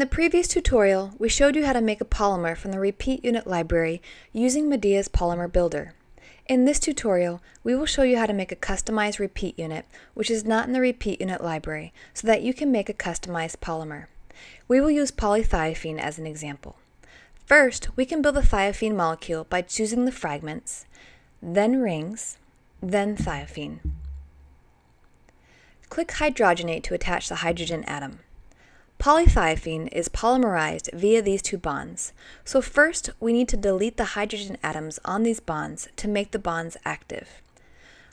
In the previous tutorial, we showed you how to make a polymer from the repeat unit library using MedeA's Polymer Builder. In this tutorial, we will show you how to make a customized repeat unit, which is not in the repeat unit library, so that you can make a customized polymer. We will use polythiophene as an example. First, we can build the thiophene molecule by choosing the fragments, then rings, then thiophene. Click Hydrogenate to attach the hydrogen atom. Polythiophene is polymerized via these two bonds. So first, we need to delete the hydrogen atoms on these bonds to make the bonds active.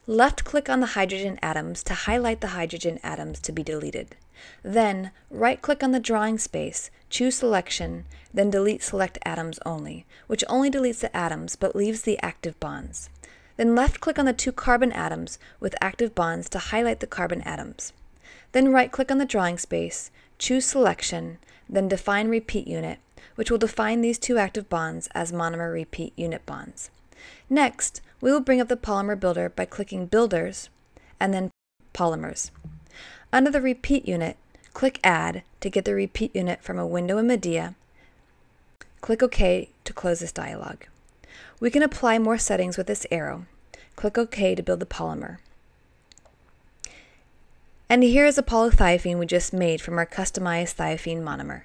Left-click on the hydrogen atoms to highlight the hydrogen atoms to be deleted. Then, right-click on the drawing space, choose Selection, then delete Select Atoms Only, which only deletes the atoms but leaves the active bonds. Then left-click on the two carbon atoms with active bonds to highlight the carbon atoms. Then right-click on the drawing space, choose Selection, then define Repeat Unit, which will define these two active bonds as monomer repeat unit bonds. Next, we will bring up the Polymer Builder by clicking Builders and then Polymers. Under the Repeat Unit, click Add to get the repeat unit from a window in MedeA. Click OK to close this dialog. We can apply more settings with this arrow. Click OK to build the polymer. And here is a polythiophene we just made from our customized thiophene monomer.